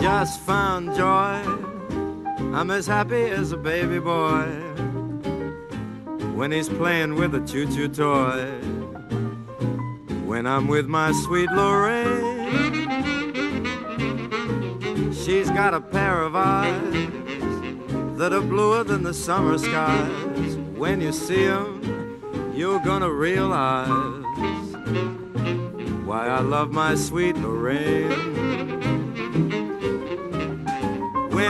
just found joy. I'm as happy as a baby boy when he's playing with a choo choo toy. When I'm with my sweet Lorraine, she's got a pair of eyes that are bluer than the summer skies. When you see them, you're gonna realize why I love my sweet Lorraine.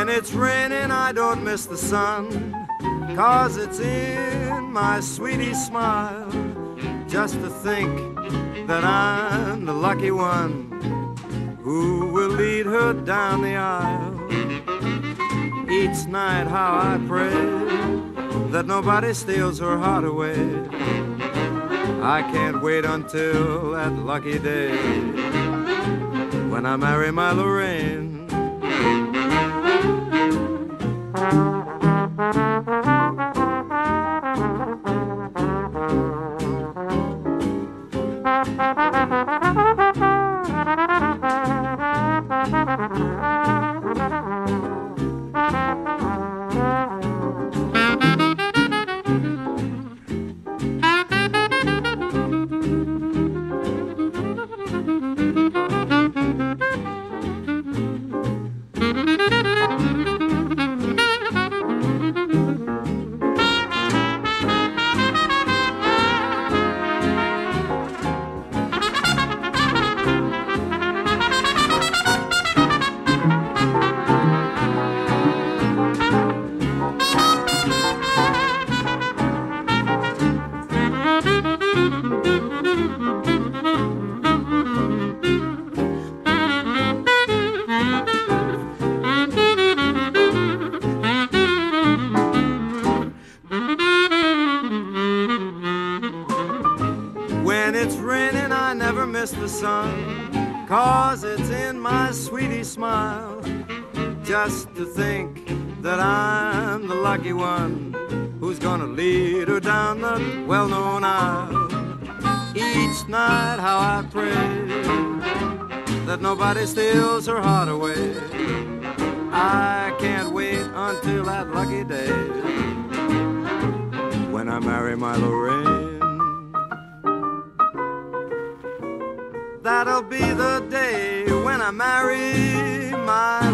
When it's raining, I don't miss the sun, cause it's in my sweetie's smile. Just to think that I'm the lucky one who will lead her down the aisle. Each night, how I pray that nobody steals her heart away. I can't wait until that lucky day when I marry my Lorraine. When it's raining, I never miss the sun, cause it's in my sweetie smile. Just to think that I'm the lucky one who's gonna lead her down the well known aisle. Each night, how I pray that nobody steals her heart away. I can't wait until that lucky day when I marry my Lorraine. That'll be the day when I marry my